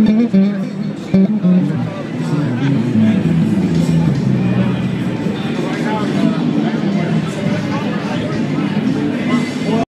Mm-hmm.